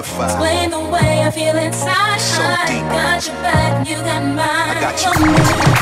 unified. Explain the way I feel inside. So deep. Got your back, you got mine. I got you.